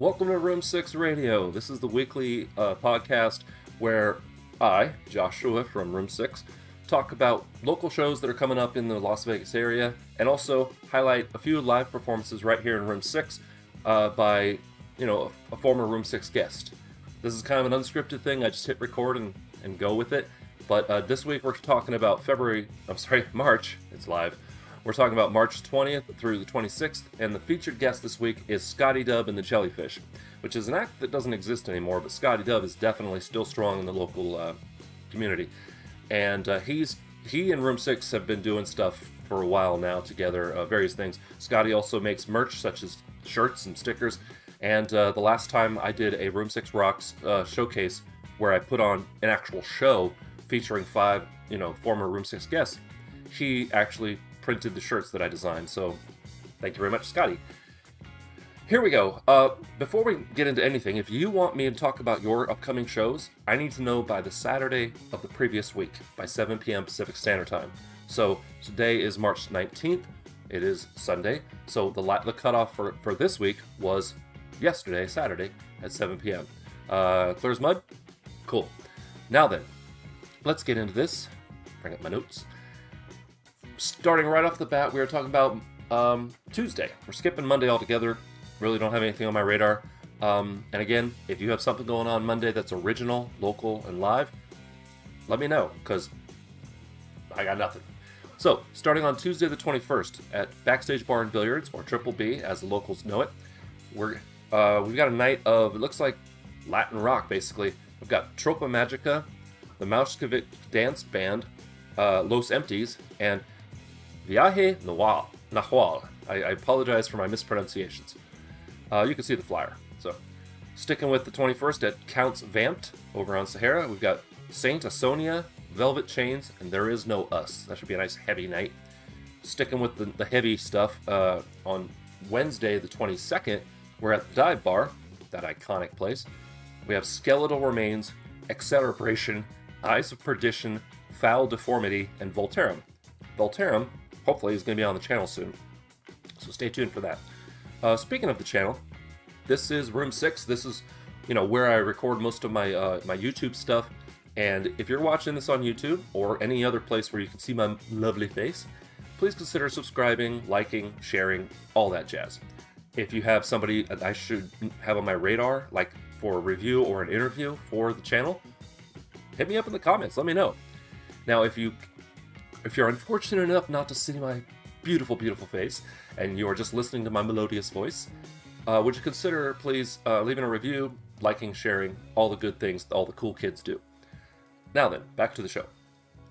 Welcome to Room 6 Radio. This is the weekly uh, podcast where I, Joshua from Room 6, talk about local shows that are coming up in the Las Vegas area and also highlight a few live performances right here in Room 6 uh, by, you know, a, a former Room 6 guest. This is kind of an unscripted thing. I just hit record and, and go with it. But uh, this week we're talking about February, I'm sorry, March, it's live. We're talking about March 20th through the 26th, and the featured guest this week is Scotty Dub and the Jellyfish, which is an act that doesn't exist anymore, but Scotty Dub is definitely still strong in the local uh, community. And uh, he's he and Room 6 have been doing stuff for a while now together, uh, various things. Scotty also makes merch such as shirts and stickers, and uh, the last time I did a Room 6 Rocks uh, showcase where I put on an actual show featuring five, you know, former Room 6 guests, he actually printed the shirts that I designed. So thank you very much, Scotty. Here we go. Uh, before we get into anything, if you want me to talk about your upcoming shows, I need to know by the Saturday of the previous week by 7 p.m. Pacific Standard Time. So today is March 19th. It is Sunday. So the, the cutoff for, for this week was yesterday, Saturday, at 7 p.m. Uh, clear as mud? Cool. Now then, let's get into this. Bring up my notes starting right off the bat, we are talking about um, Tuesday. We're skipping Monday altogether. Really don't have anything on my radar. Um, and again, if you have something going on Monday that's original, local, and live, let me know because I got nothing. So, starting on Tuesday the 21st at Backstage Bar and Billiards, or Triple B as the locals know it, we're uh, we've got a night of it looks like Latin rock basically. We've got Tropa Magica, the Mauskovic Dance Band, uh, Los Empties, and Viaje Noir. Nahual. I, I apologize for my mispronunciations. Uh, you can see the flyer. So, sticking with the 21st at Count's Vamp'd over on Sahara, we've got Saint Asonia, Velvet Chains, and There Is No Us. That should be a nice heavy night. Sticking with the, the heavy stuff, uh, on Wednesday the 22nd, we're at the Dive Bar, that iconic place. We have Skeletal Remains, Excelebration, Eyes of Perdition, Foul Deformity, and Voltarum. Voltarum hopefully is going to be on the channel soon. So stay tuned for that. Uh, speaking of the channel, this is Room 6. This is, you know, where I record most of my, uh, my YouTube stuff. And if you're watching this on YouTube or any other place where you can see my lovely face, please consider subscribing, liking, sharing, all that jazz. If you have somebody I should have on my radar, like for a review or an interview for the channel, hit me up in the comments. Let me know. Now, if you if you're unfortunate enough not to see my beautiful, beautiful face, and you are just listening to my melodious voice, uh, would you consider, please, uh, leaving a review, liking, sharing, all the good things all the cool kids do. Now then, back to the show.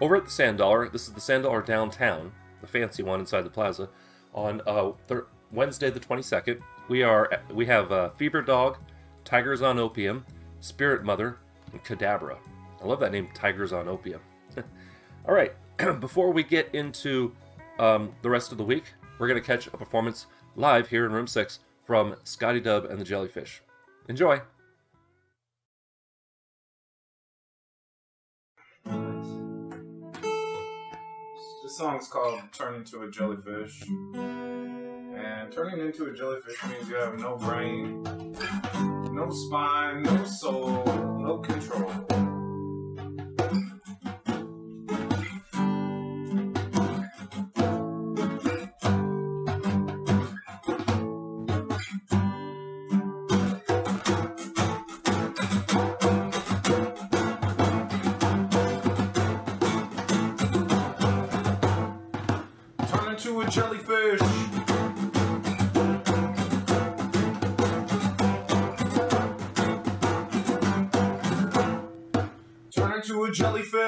Over at the Sand Dollar, this is the Sand Dollar downtown, the fancy one inside the plaza, on uh, th- Wednesday the 22nd, we are we have uh, Fever Dog, Tigers on Opium, Spirit Mother, and Cadabra. I love that name, Tigers on Opium. all right, before we get into um, the rest of the week, we're going to catch a performance live here in Room 6 from Scotty Dub and the Jellyfish. Enjoy! This song is called Turn Into a Jellyfish. And turning into a jellyfish means you have no brain, no spine, no soul, no control. Jellyfish. Turn into a jellyfish.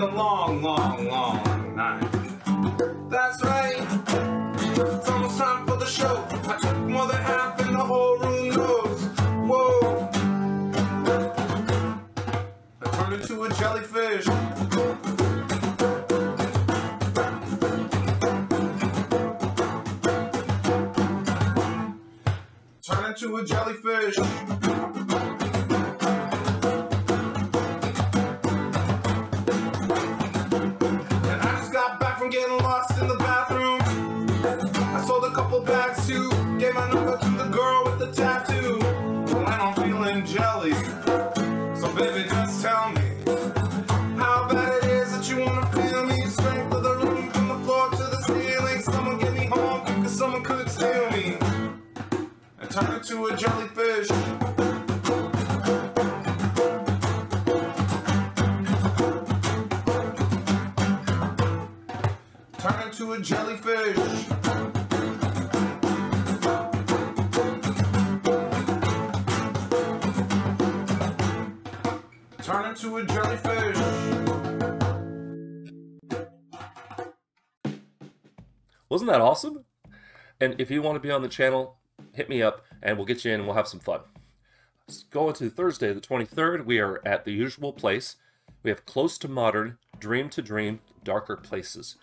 Long, long, long night. That's right. It's almost time for the show. I took more than half and the whole room knows. Whoa. I turned into a jellyfish. Turn into a jellyfish. Jellyfish. Turn into a jellyfish. Wasn't that awesome? And if you want to be on the channel, hit me up and we'll get you in and we'll have some fun. Going to Thursday, the 23rd, we are at the usual place. We have Close to Modern, Dream to Dream, Darker Places.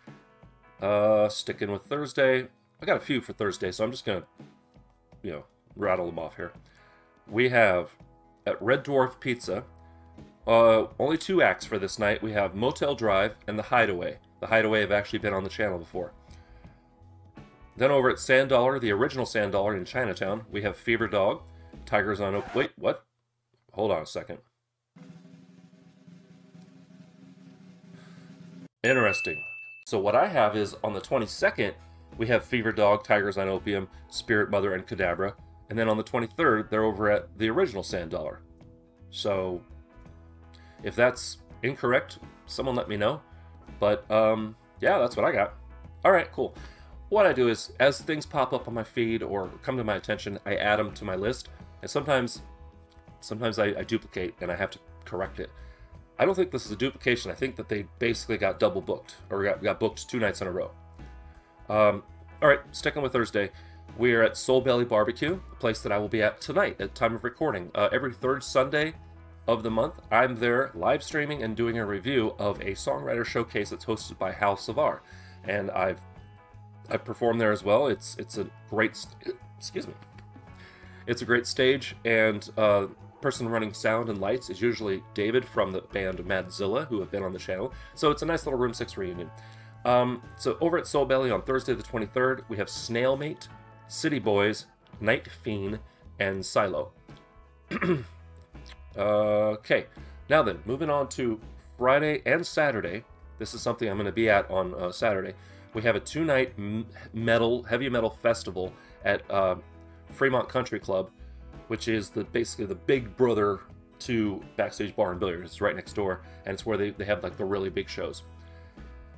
Uh, sticking with Thursday. I got a few for Thursday, so I'm just going to, you know, rattle them off here. We have at Red Dwarf Pizza, uh, only two acts for this night. We have Motel Drive and The Hideaway. The Hideaway have actually been on the channel before. Then over at Sand Dollar, the original Sand Dollar in Chinatown, we have Fever Dog, Tigers on Oak. Wait, what? Hold on a second. Interesting. So what I have is on the 22nd, we have Fever Dog, Tigers on Opium, Spirit Mother, and Cadabra. And then on the 23rd, they're over at the original Sand Dollar. So if that's incorrect, someone let me know. But um, yeah, that's what I got. All right, cool. What I do is, as things pop up on my feed or come to my attention, I add them to my list. And sometimes, sometimes I, I duplicate and I have to correct it. I don't think this is a duplication. I think that they basically got double booked or got, got booked two nights in a row. Um, all right, sticking with Thursday, we are at Soul Belly Barbecue, a place that I will be at tonight at time of recording. Uh, every third Sunday of the month, I'm there live streaming and doing a review of a songwriter showcase that's hosted by Hal Savar, and I've I've performed there as well. It's it's a great excuse me. It's a great stage, and uh, person running sound and lights is usually David from the band Madzilla, who have been on the channel. So it's a nice little Room Six reunion. Um, so over at Soul Belly on Thursday the 23rd, we have Snailmate, City Boys, Night Fiend, and Silo. okay, now then, moving on to Friday and Saturday. This is something I'm going to be at on uh, Saturday. We have a two-night metal, heavy metal festival at uh, Fremont Country Club, which is the basically the big brother to Backstage Bar and Billiards. It's right next door, and it's where they, they have like the really big shows.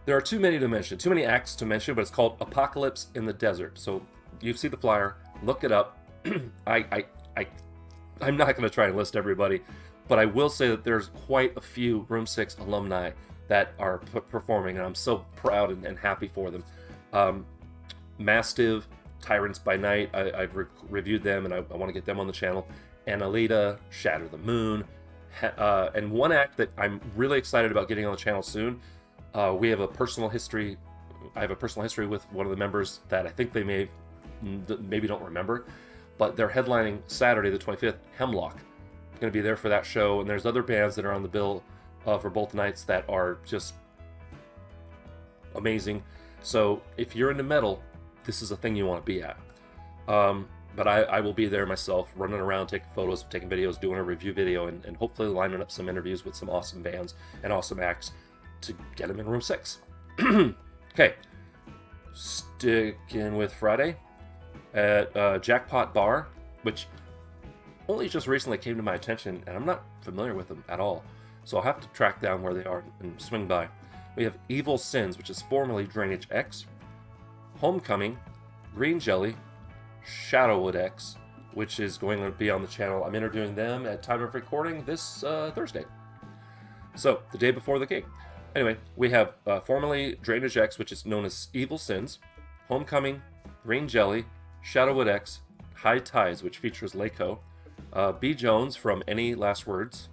There are too many to mention, too many acts to mention, but it's called Apocalypse in the Desert. So you see the flyer, look it up. I, I, I, I'm not going to try and list everybody, but I will say that there's quite a few Room 6 alumni that are performing, and I'm so proud and, and happy for them. Um, Mastiff, Tyrants by Night, I, I've re- reviewed them, and I, I want to get them on the channel. Annalita, Shatter the Moon, uh, and one act that I'm really excited about getting on the channel soon. Uh, we have a personal history. I have a personal history with one of the members that I think they may maybe don't remember, but they're headlining Saturday the 25th. Hemlock going to be there for that show, and there's other bands that are on the bill uh, for both nights that are just amazing. So if you're into metal, this is a thing you want to be at. Um, but I, I, will be there myself, running around, taking photos, taking videos, doing a review video, and, and hopefully lining up some interviews with some awesome bands and awesome acts to get them in room six. okay, sticking with Friday at uh, Jackpot Bar, which only just recently came to my attention, and I'm not familiar with them at all. So I'll have to track down where they are and swing by. We have Evil Sins, which is formerly Drainage X, Homecoming, Green Jelly, Shadowwood X, which is going to be on the channel. I'm interviewing them at time of recording this uh, Thursday. So, the day before the gig. Anyway, we have uh, formerly Drainage X, which is known as Evil Sins, Homecoming, Green Jelly, Shadowwood X, High Tides, which features Lako, uh, B. Jones from Any Last Words,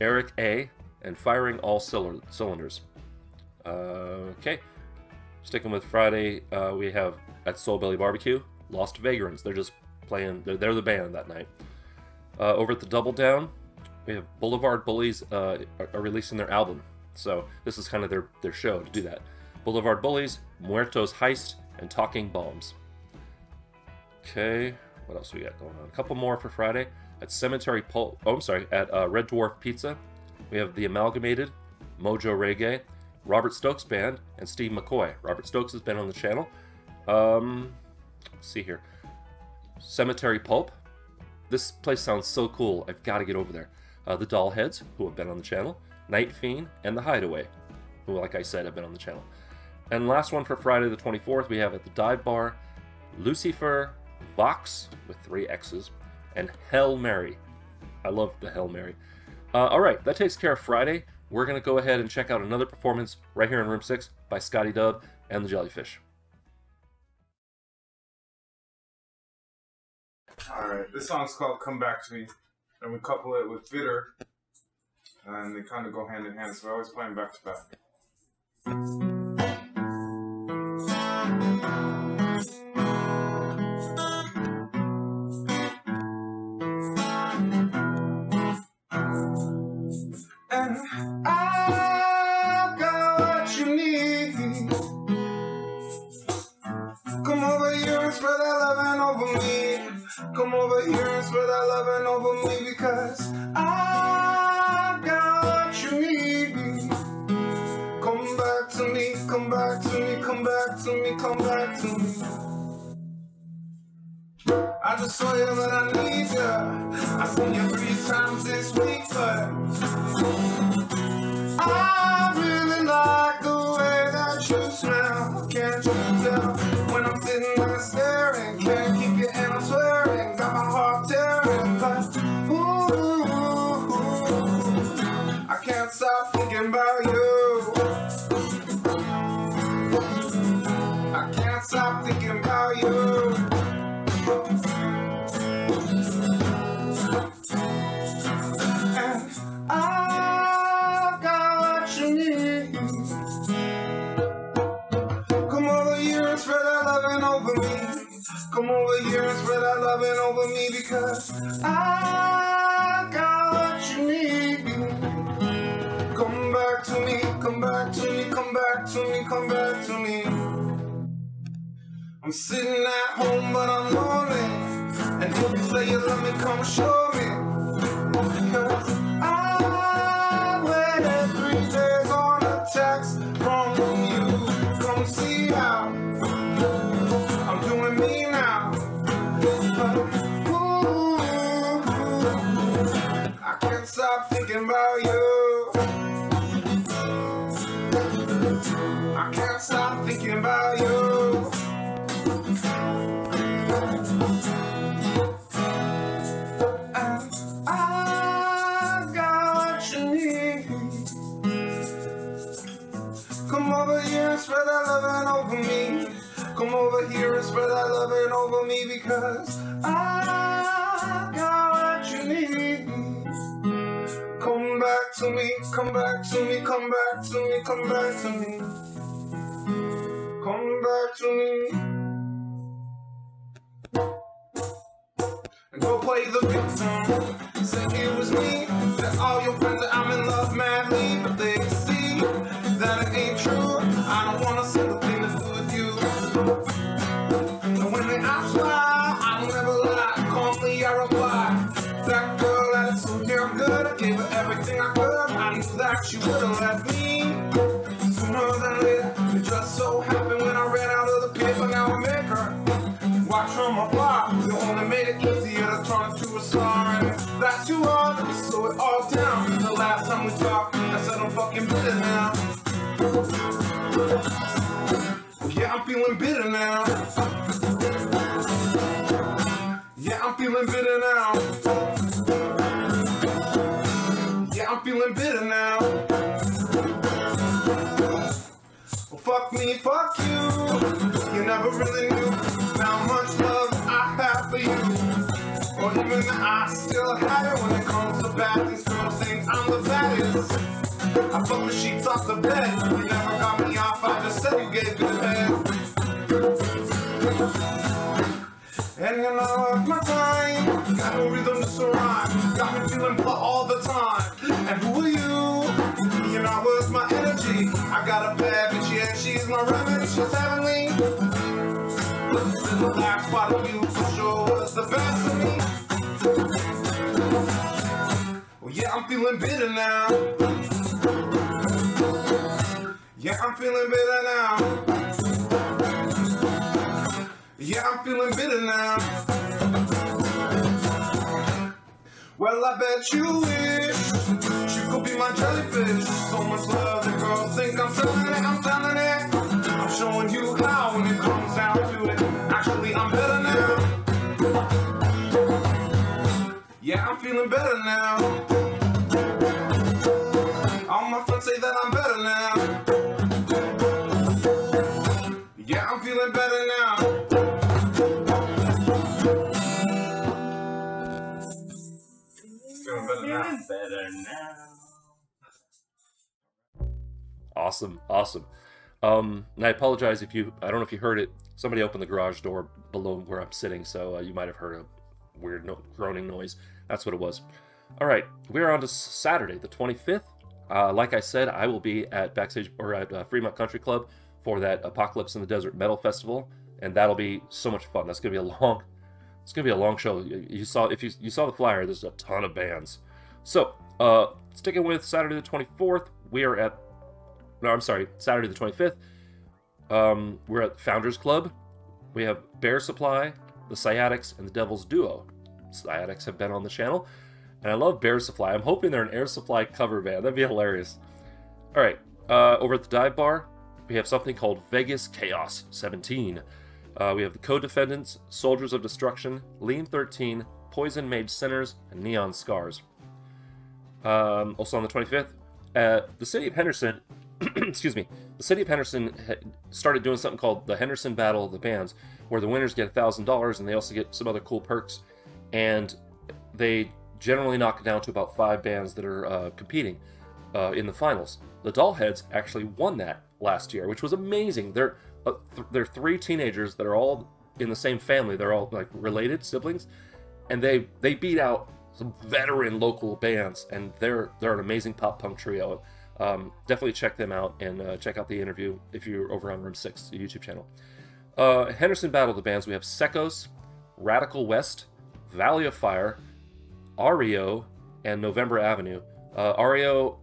Eric A., and Firing All Cyl- Cylinders. Uh, okay, sticking with Friday, uh, we have at Soul Belly Barbecue, Lost Vagrants. They're just playing, they're, they're the band that night. Uh, over at the Double Down, we have Boulevard Bullies uh, are, are releasing their album. So this is kind of their, their show to do that. Boulevard Bullies, Muertos Heist, and Talking Bombs. Okay, what else we got going on? A couple more for Friday. At Cemetery Pul- oh, I'm sorry, at uh, Red Dwarf Pizza, we have The Amalgamated, Mojo Reggae, Robert Stokes Band, and Steve McCoy. Robert Stokes has been on the channel. Um, see here. Cemetery Pulp. This place sounds so cool. I've got to get over there. Uh, the Dollheads, who have been on the channel. Night Fiend, and The Hideaway, who, like I said, have been on the channel. And last one for Friday the 24th, we have at the Dive Bar, Lucifer, Vox, with three X's, and Hell Mary. I love the Hell Mary. Uh, all right, that takes care of Friday. We're going to go ahead and check out another performance right here in Room 6 by Scotty Dub and the Jellyfish. Alright, this song's called Come Back to Me. And we couple it with Bitter. And they kind of go hand in hand, so we're always playing back to back. I'm sitting at home, but I'm lonely. And if you say you love me, come show Come over here and spread that loving over me because I got what you need. Come back to me, come back to me, come back to me, come back to me. Come back to me. And go play the victim. Say it was me. That all your would've left me sooner than later. It just so happened me, fuck you. You never really knew how much love I have for you. Or even that I still have it when it comes to bad things. Girls think I'm the baddest. I fuck the sheets off the bed. Well, yeah, I'm feeling bitter now. Yeah, I'm feeling bitter now. Yeah, I'm feeling bitter now. Well, I bet you wish you could be my jellyfish. So much love, the girls think I'm selling it. I'm selling it. I'm showing you how feeling better now. All my friends say that I'm better now. Yeah, I'm feeling better now. Feeling better now. better now. Awesome, awesome. Um, and I apologize if you, I don't know if you heard it. Somebody opened the garage door below where I'm sitting, so uh, you might have heard a weird no- groaning noise. That's what it was. All right, we're on to Saturday, the 25th. Uh, like I said, I will be at backstage or at uh, Fremont Country Club for that Apocalypse in the Desert Metal Festival, and that'll be so much fun. That's gonna be a long, it's gonna be a long show. You, you saw if you you saw the flyer, there's a ton of bands. So, uh, sticking with Saturday the 24th, we are at no, I'm sorry, Saturday the 25th. Um, we're at Founders Club. We have Bear Supply, the Sciatics, and the Devil's Duo. Sciatics have been on the channel, and I love Bear Supply. I'm hoping they're an Air Supply cover band. That'd be hilarious. All right, uh, over at the dive bar, we have something called Vegas Chaos 17. Uh, we have the Co-Defendants, Soldiers of Destruction, Lean 13, Poison Made Sinners, and Neon Scars. Um, also on the 25th, uh, the city of Henderson, excuse me, the city of Henderson started doing something called the Henderson Battle of the Bands, where the winners get $1,000 and they also get some other cool perks. And they generally knock it down to about five bands that are uh, competing uh, in the finals. The Dollheads actually won that last year, which was amazing. They're uh, th- they're three teenagers that are all in the same family. They're all like related siblings, and they they beat out some veteran local bands, and they're they're an amazing pop punk trio. Um, definitely check them out and uh, check out the interview if you're over on Room Six, YouTube channel. Uh, Henderson Battle the Bands. We have Secos, Radical West, Valley of Fire, Ario, and November Avenue. Uh, REO,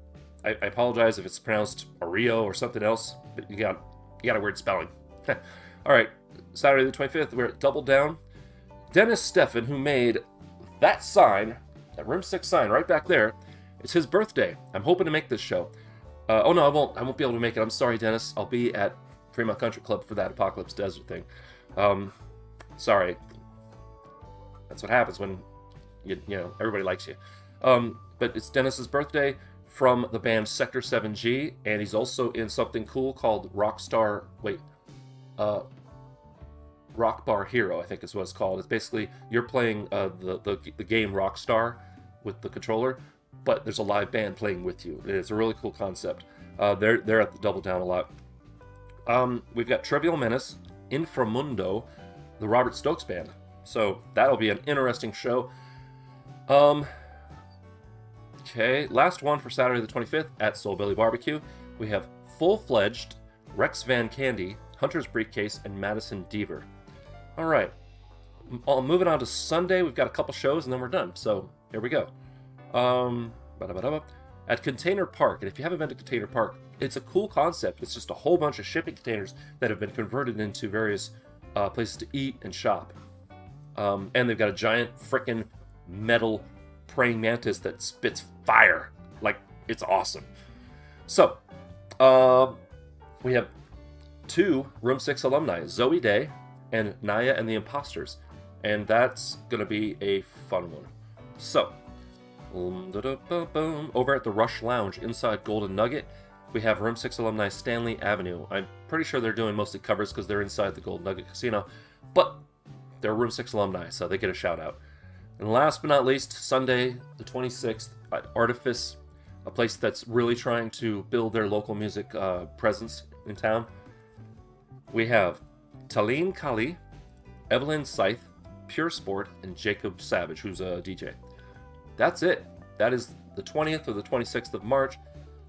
I, I apologize if it's pronounced Ario or something else, but you got you got a weird spelling. All right, Saturday the 25th, we're at Double Down. Dennis Steffen, who made that sign, that Room Six sign right back there, it's his birthday. I'm hoping to make this show. Uh, oh no, I won't. I won't be able to make it. I'm sorry, Dennis. I'll be at Fremont Country Club for that Apocalypse Desert thing. Um, sorry. That's what happens when you, you know everybody likes you. Um, but it's Dennis's birthday from the band Sector 7G, and he's also in something cool called Rockstar. Wait, uh, Rock Bar Hero, I think is what it's called. It's basically you're playing uh, the, the the game Rockstar with the controller, but there's a live band playing with you. It's a really cool concept. Uh, they're they're at the Double Down a lot. Um, we've got Trivial Menace, Inframundo, the Robert Stokes band. So that'll be an interesting show. Um, okay, last one for Saturday the 25th at Soul Belly Barbecue. We have Full Fledged, Rex Van Candy, Hunter's Briefcase, and Madison Deaver. All right, M- uh, moving on to Sunday, we've got a couple shows and then we're done. So here we go. Um, at Container Park, and if you haven't been to Container Park, it's a cool concept. It's just a whole bunch of shipping containers that have been converted into various uh, places to eat and shop. Um, and they've got a giant freaking metal praying mantis that spits fire. Like, it's awesome. So, um, we have two Room 6 alumni, Zoe Day and Naya and the Imposters. And that's going to be a fun one. So, um, over at the Rush Lounge inside Golden Nugget, we have Room 6 alumni Stanley Avenue. I'm pretty sure they're doing mostly covers because they're inside the Golden Nugget Casino, but they're Room 6 alumni, so they get a shout out. And last but not least, Sunday, the 26th, at Artifice, a place that's really trying to build their local music uh, presence in town. We have Taline Kali, Evelyn Scythe, Pure Sport, and Jacob Savage, who's a DJ. That's it. That is the 20th or the 26th of March.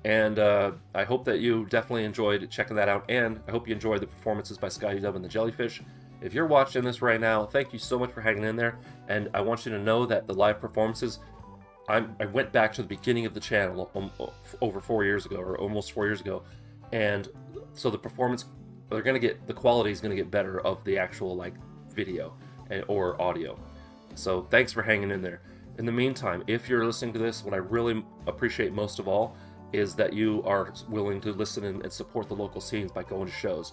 And uh, I hope that you definitely enjoyed checking that out. And I hope you enjoyed the performances by Scotty Dub and the Jellyfish. If you're watching this right now, thank you so much for hanging in there. And I want you to know that the live performances, I'm, I went back to the beginning of the channel um, over four years ago, or almost four years ago. And so the performance, they're going to get, the quality is going to get better of the actual like video and, or audio. So thanks for hanging in there. In the meantime, if you're listening to this, what I really appreciate most of all is that you are willing to listen and, and support the local scenes by going to shows.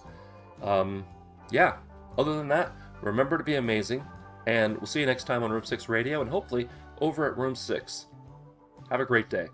Um, yeah, other than that, remember to be amazing, and we'll see you next time on Room 6 Radio and hopefully over at Room 6. Have a great day.